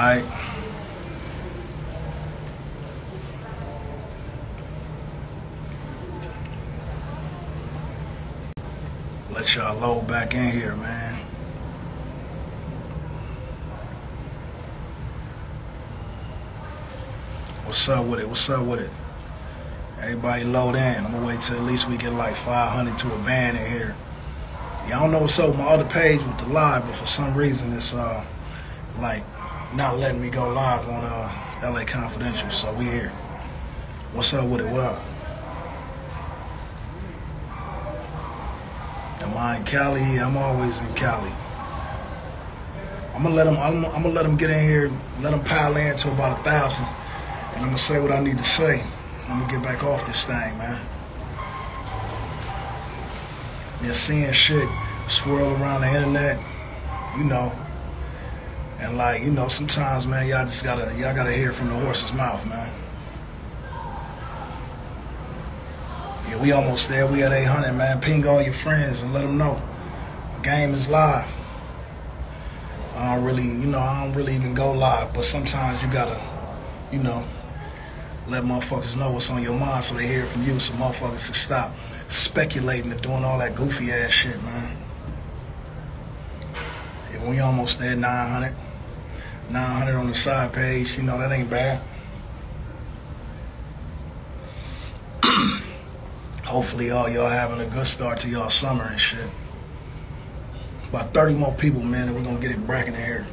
Alright. Let y'all load back in here, man. What's up with it? What's up with it? Everybody load in. I'm gonna wait till at least we get like 500 to a band in here. Y'all don't know what's up with my other page with the live, but for some reason it's uh like not letting me go live on uh LA Confidential. So we here. What's up with it? Up? Am I in Cali? I'm always in Cali. I'm gonna let them. I'm, I'm gonna let them get in here. Let them pile in to about a thousand, and I'm gonna say what I need to say. I'm gonna get back off this thing, man. You're seeing shit swirl around the internet, you know. And like, you know, sometimes, man, y'all just gotta, y'all gotta hear from the horse's mouth, man. Yeah, we almost there. We at 800, man. Ping all your friends and let them know. Game is live. I don't really, you know, I don't really even go live, but sometimes you gotta, you know, let motherfuckers know what's on your mind so they hear from you so motherfuckers can stop speculating and doing all that goofy ass shit, man. Yeah, we almost there, 900. 900 on the side page, you know, that ain't bad. Hopefully all y'all having a good start to y'all summer and shit. About 30 more people, man, and we're gonna get it bracking in here.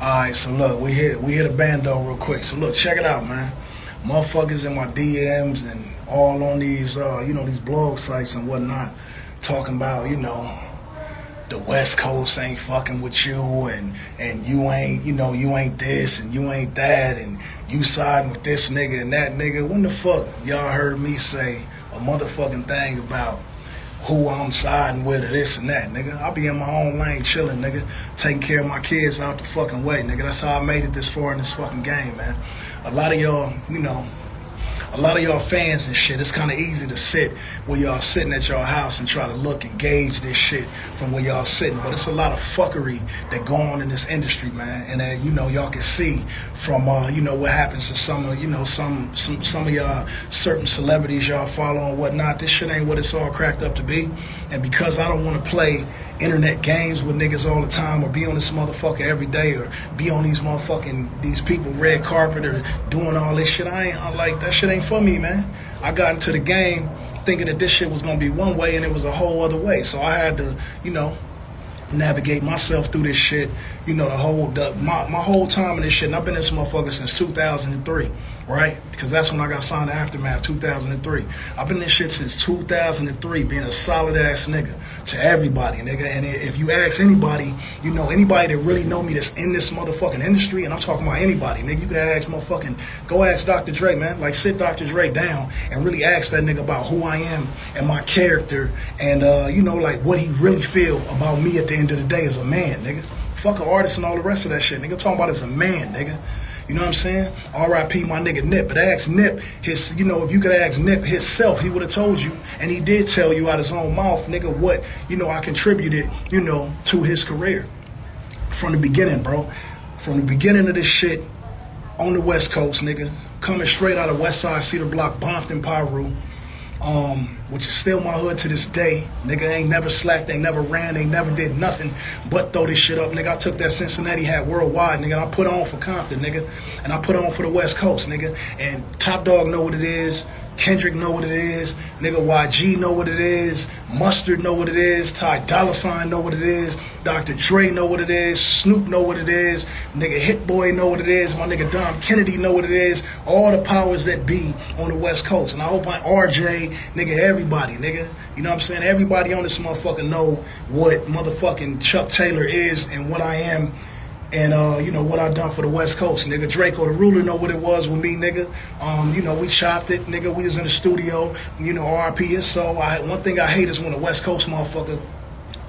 Alright, so look, we hit we hit a bando real quick. So look, check it out, man. Motherfuckers in my DMs and all on these uh, you know, these blog sites and whatnot, talking about, you know, the West Coast ain't fucking with you and and you ain't, you know, you ain't this and you ain't that and you siding with this nigga and that nigga. When the fuck y'all heard me say a motherfucking thing about who I'm siding with or this and that, nigga. I'll be in my own lane chilling, nigga. Taking care of my kids out the fucking way, nigga. That's how I made it this far in this fucking game, man. A lot of y'all, you know, a lot of y'all fans and shit, it's kind of easy to sit where y'all sitting at y'all house and try to look and gauge this shit from where y'all sitting. But it's a lot of fuckery that go on in this industry, man. And uh, you know, y'all can see from uh, you know what happens to some of you know some some some of y'all certain celebrities y'all follow and whatnot. This shit ain't what it's all cracked up to be. And because I don't want to play internet games with niggas all the time or be on this motherfucker every day or be on these motherfucking these people red carpet or doing all this shit. I ain't I like that shit ain't for me, man. I got into the game thinking that this shit was gonna be one way and it was a whole other way. So I had to, you know, navigate myself through this shit. You know, the whole the, my my whole time in this shit. And I've been in this motherfucker since 2003, right? Because that's when I got signed to Aftermath, 2003. I've been in this shit since 2003, being a solid ass nigga to everybody, nigga. And if you ask anybody, you know anybody that really know me that's in this motherfucking industry, and I'm talking about anybody, nigga. You could ask motherfucking go ask Dr. Dre, man. Like sit Dr. Dre down and really ask that nigga about who I am and my character, and uh, you know like what he really feel about me at the end of the day as a man, nigga. Fuck an artist and all the rest of that shit. Nigga talking about as a man, nigga. You know what I'm saying? R.I.P. my nigga Nip. But ask Nip his, you know, if you could ask Nip himself, he would have told you, and he did tell you out his own mouth, nigga, what you know I contributed, you know, to his career from the beginning, bro. From the beginning of this shit on the West Coast, nigga, coming straight out of West Side Cedar Block, Bompton, Piru um, which is still my hood to this day. Nigga ain't never slacked, ain't never ran, ain't never did nothing but throw this shit up. Nigga, I took that Cincinnati hat worldwide, nigga, and I put on for Compton, nigga, and I put on for the West Coast, nigga. And Top Dawg know what it is. Kendrick know what it is. Nigga YG know what it is. Mustard know what it is. Ty Dolla Sign know what it is. Dr. Dre know what it is. Snoop know what it is. Nigga Hit Boy know what it is. My nigga Dom Kennedy know what it is. All the powers that be on the West Coast. And I hope my RJ, nigga, everybody, nigga. You know what I'm saying? Everybody on this motherfucker know what motherfucking Chuck Taylor is and what I am and uh, you know what I done for the West Coast, nigga. Drakeo the Ruler know what it was with me, nigga. Um, you know we chopped it, nigga. We was in the studio, you know. RP is so. I one thing I hate is when the West Coast motherfucker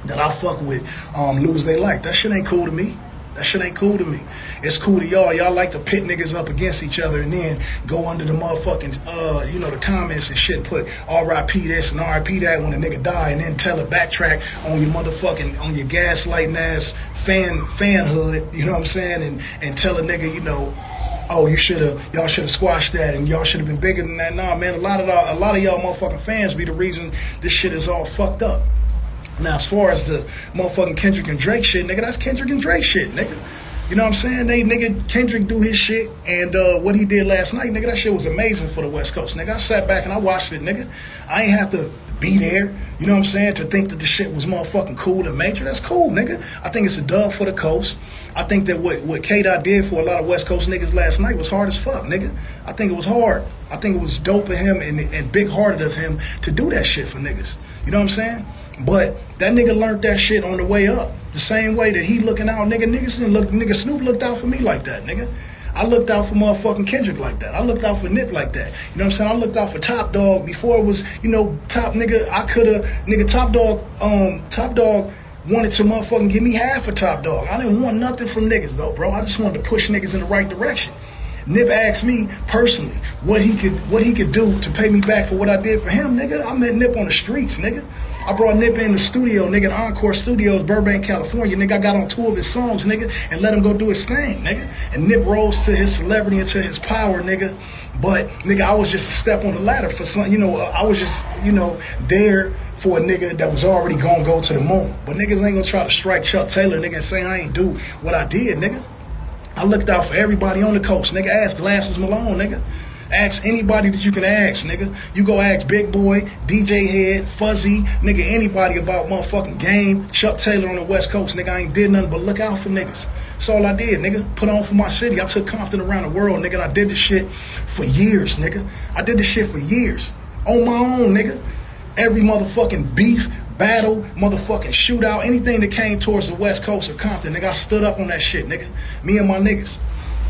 that I fuck with um, lose they like. That shit ain't cool to me. That shit ain't cool to me. It's cool to y'all. Y'all like to pit niggas up against each other and then go under the motherfucking, uh, you know, the comments and shit. Put R.I.P. this and R.I.P. that when a nigga die, and then tell a backtrack on your motherfucking on your gaslighting ass fan fanhood. You know what I'm saying? And and tell a nigga, you know, oh, you should have, y'all should have squashed that, and y'all should have been bigger than that. Nah, man, a lot of a lot of y'all motherfucking fans be the reason this shit is all fucked up. Now, as far as the motherfucking Kendrick and Drake shit, nigga, that's Kendrick and Drake shit, nigga. You know what I'm saying? They nigga Kendrick do his shit, and uh, what he did last night, nigga, that shit was amazing for the West Coast, nigga. I sat back and I watched it, nigga. I ain't have to be there. You know what I'm saying? To think that the shit was motherfucking cool and major, that's cool, nigga. I think it's a dub for the coast. I think that what what K Dot did for a lot of West Coast niggas last night was hard as fuck, nigga. I think it was hard. I think it was dope of him and, and big hearted of him to do that shit for niggas. You know what I'm saying? But that nigga learned that shit on the way up. The same way that he looking out, nigga, niggas didn't look, nigga, Snoop looked out for me like that, nigga. I looked out for motherfucking Kendrick like that. I looked out for Nip like that. You know what I'm saying? I looked out for Top Dawg before it was, you know, Top nigga. I could have, nigga, Top Dawg, um, Top Dawg wanted to motherfucking give me half a Top Dawg. I didn't want nothing from niggas though, bro. I just wanted to push niggas in the right direction. Nip asked me personally what he could what he could do to pay me back for what I did for him, nigga. I met Nip on the streets, nigga. I brought Nip in the studio, nigga, Encore Studios, Burbank, California. Nigga, I got on two of his songs, nigga, and let him go do his thing, nigga. And Nip rose to his celebrity and to his power, nigga. But, nigga, I was just a step on the ladder for some, you know, uh, I was just, you know, there for a nigga that was already gonna go to the moon. But niggas ain't gonna try to strike Chuck Taylor, nigga, and say I ain't do what I did, nigga. I looked out for everybody on the coast, nigga. Ask Glasses Malone, nigga. Ask anybody that you can ask, nigga. You go ask Big Boy, DJ Head, Fuzzy, nigga, anybody about motherfucking game. Chuck Taylor on the West Coast, nigga. I ain't did nothing but look out for niggas. That's all I did, nigga. Put on for my city. I took Compton around the world, nigga. I did this shit for years, nigga. I did this shit for years. On my own, nigga. Every motherfucking beef, battle, motherfucking shootout, anything that came towards the West Coast or Compton, nigga, I stood up on that shit, nigga. Me and my niggas.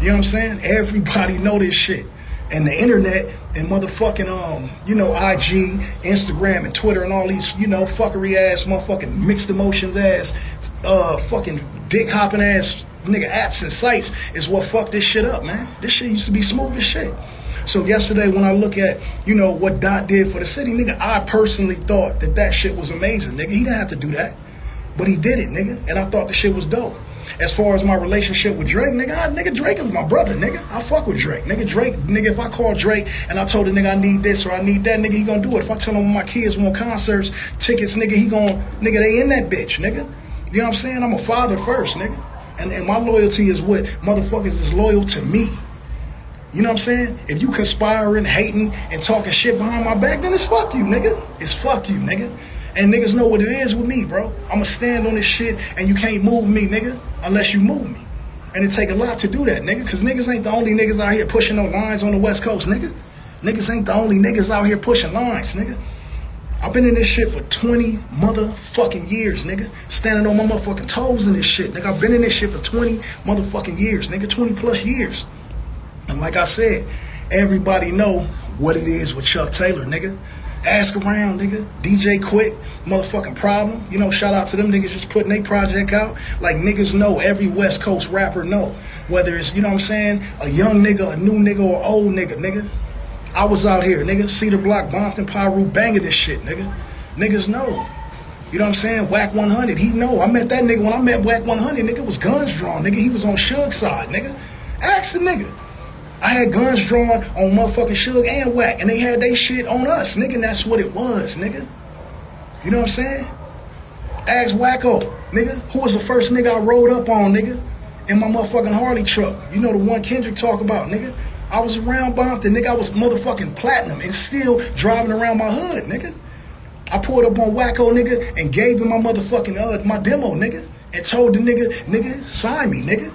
You know what I'm saying? Everybody know this shit and the internet and motherfucking um, you know, IG, Instagram, and Twitter and all these, you know, fuckery ass, motherfucking mixed emotions ass, uh, fucking dick hopping ass nigga apps and sites is what fucked this shit up, man. This shit used to be smooth as shit. So yesterday, when I look at you know what Dot did for the city, nigga, I personally thought that that shit was amazing, nigga. He didn't have to do that, but he did it, nigga, and I thought the shit was dope. As far as my relationship with Drake, nigga, I, nigga, Drake is my brother, nigga. I fuck with Drake, nigga. Drake, nigga, if I call Drake and I told the nigga I need this or I need that, nigga, he gonna do it. If I tell him my kids want concerts, tickets, nigga, he gonna, nigga, they in that bitch, nigga. You know what I'm saying? I'm a father first, nigga. And, and my loyalty is what motherfuckers is loyal to me. You know what I'm saying? If you conspiring, hating, and talking shit behind my back, then it's fuck you, nigga. It's fuck you, nigga. And niggas know what it is with me, bro. I'ma stand on this shit and you can't move me, nigga, unless you move me. And it take a lot to do that, nigga, because niggas ain't the only niggas out here pushing no lines on the West Coast, nigga. Niggas ain't the only niggas out here pushing lines, nigga. I've been in this shit for 20 motherfucking years, nigga. Standing on my motherfucking toes in this shit, nigga. I've been in this shit for 20 motherfucking years, nigga. 20 plus years. And like I said, everybody know what it is with Chuck Taylor, nigga. Ask around, nigga. DJ Quik, motherfucking problem. You know, shout out to them niggas just putting their project out. Like niggas know, every West Coast rapper know. Whether it's, you know what I'm saying, a young nigga, a new nigga, or old nigga, nigga. I was out here, nigga. Cedar Block, Bompton, Piru, banging this shit, nigga. Niggas know. You know what I'm saying? Wack 100, he know. I met that nigga when I met Wack 100, nigga was guns drawn, nigga. He was on Suge's side, nigga. Ask the nigga. I had guns drawn on motherfucking Suge and Wack, and they had they shit on us, nigga. That's what it was, nigga. You know what I'm saying? Ask Wacko, nigga, who was the first nigga I rode up on, nigga, in my motherfucking Harley truck. You know the one Kendrick talk about, nigga. I was around Bompton, nigga. I was motherfucking platinum and still driving around my hood, nigga. I pulled up on Wacko, nigga, and gave him my motherfucking uh, my demo, nigga, and told the nigga, nigga, sign me, nigga.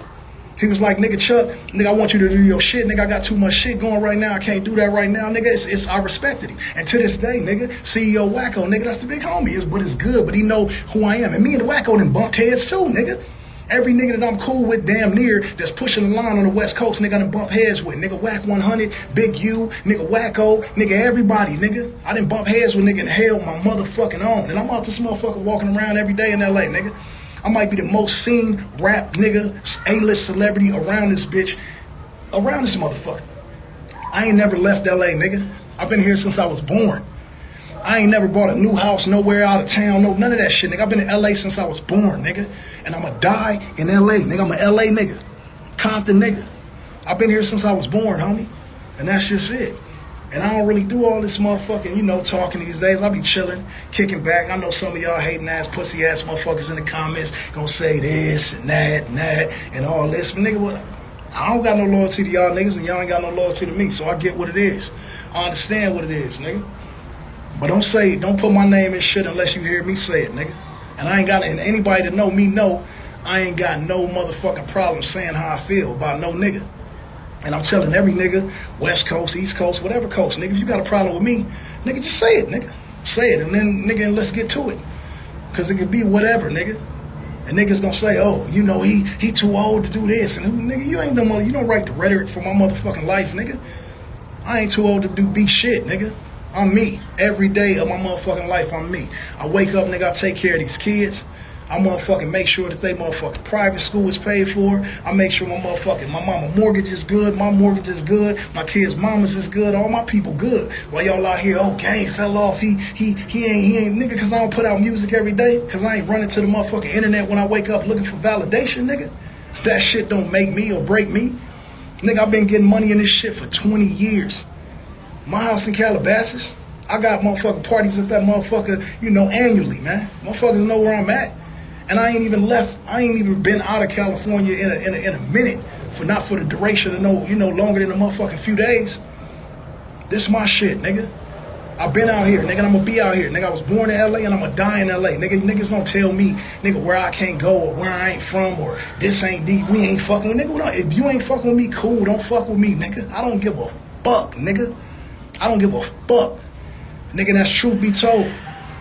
He was like, nigga, Chuck, nigga, I want you to do your shit, nigga. I got too much shit going right now. I can't do that right now, nigga. It's, it's I respected him, and to this day, nigga, CEO Wacko, nigga, that's the big homie. Is but it's good, but he know who I am, and me and the Wacko then bumped heads too, nigga. Every nigga that I'm cool with, damn near, that's pushing the line on the West Coast, nigga, I done bump heads with. Nigga, Wack 100, Big U, nigga, Wacko, nigga, everybody, nigga. I didn't bump heads with nigga and hell my motherfucking own. And I'm out this motherfucker walking around every day in LA, nigga. I might be the most seen rap nigga, A-list celebrity around this bitch, around this motherfucker. I ain't never left LA, nigga. I've been here since I was born. I ain't never bought a new house nowhere out of town, no none of that shit, nigga. I've been in LA since I was born, nigga. And I'ma die in LA, nigga. I'm a LA nigga. Compton nigga. I've been here since I was born, homie. And that's just it. And I don't really do all this motherfucking, you know, talking these days. I be chilling, kicking back. I know some of y'all hating ass, pussy ass motherfuckers in the comments gonna say this and that and that and all this. But nigga, what? I don't got no loyalty to y'all niggas and y'all ain't got no loyalty to me. So I get what it is. I understand what it is, nigga. But don't say, don't put my name in shit unless you hear me say it, nigga. And I ain't got, and anybody that know me know, I ain't got no motherfucking problem saying how I feel about no nigga. And I'm telling every nigga, West Coast, East Coast, whatever coast, nigga, if you got a problem with me, nigga, just say it, nigga. Say it, and then, nigga, let's get to it. Because it could be whatever, nigga. And niggas gonna say, oh, you know, he he too old to do this. And who, nigga, you ain't the mother, you don't write the rhetoric for my motherfucking life, nigga. I ain't too old to do be shit, nigga. I'm me. Every day of my motherfucking life, I'm me. I wake up, nigga, I take care of these kids. I motherfucking make sure that they motherfucking private school is paid for. I make sure my motherfucking my mama mortgage is good, my mortgage is good, my kids' mamas is good, all my people good. While y'all out here, oh gang fell off, he he he ain't he ain't nigga cause I don't put out music every day, cause I ain't running to the motherfucking internet when I wake up looking for validation, nigga. That shit don't make me or break me. Nigga, I've been getting money in this shit for 20 years. My house in Calabasas, I got motherfucking parties at that motherfucker, you know, annually, man. Motherfuckers know where I'm at. And I ain't even left, I ain't even been out of California in a, in a, in a minute for not for the duration of no, you know, longer than a motherfucking few days. This my shit, nigga. I've been out here, nigga, I'm gonna be out here. Nigga, I was born in LA and I'm gonna die in LA. Nigga, niggas don't tell me, nigga, where I can't go or where I ain't from or this ain't deep. We ain't fucking with nigga. If you ain't fucking with me, cool. Don't fuck with me, nigga. I don't give a fuck, nigga. I don't give a fuck. Nigga, that's truth be told.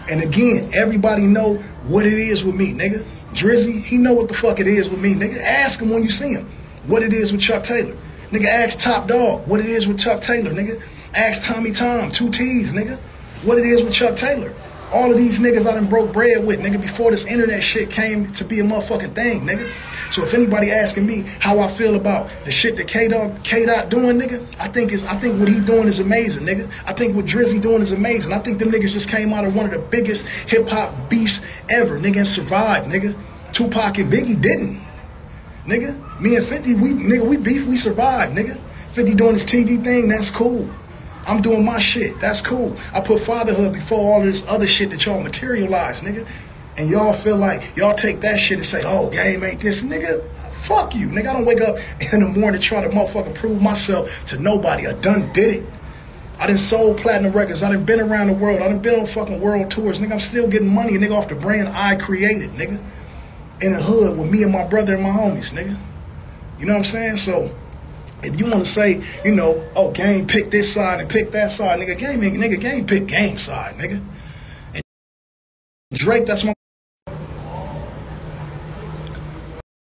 And again, everybody know what it is with me, nigga. Drizzy, he know what the fuck it is with me, nigga. Ask him when you see him what it is with Chuck Taylor. Nigga, ask Top Dawg what it is with Chuck Taylor, nigga. Ask Tommy Tom, two T's, nigga, what it is with Chuck Taylor. All of these niggas I done broke bread with, nigga, before this internet shit came to be a motherfucking thing, nigga. So if anybody asking me how I feel about the shit that K Dot K Dot doing, nigga, I think is I think what he doing is amazing, nigga. I think what Drizzy doing is amazing. I think them niggas just came out of one of the biggest hip hop beefs ever, nigga, survived, nigga. Tupac and Biggie didn't. Nigga, me and 50, we nigga, we beef, we survived, nigga. 50 doing his TV thing, that's cool. I'm doing my shit. That's cool. I put fatherhood before all this other shit that y'all materialize, nigga. And y'all feel like y'all take that shit and say, oh, game ain't this. Nigga, fuck you. Nigga, I don't wake up in the morning to try to motherfucking prove myself to nobody. I done did it. I done sold platinum records. I done been around the world. I done been on fucking world tours. Nigga, I'm still getting money, nigga, off the brand I created, nigga. In the hood with me and my brother and my homies, nigga. You know what I'm saying? So, if you want to say, you know, oh, game pick this side and pick that side, nigga, game, nigga, game pick game side, nigga. And Drake, that's my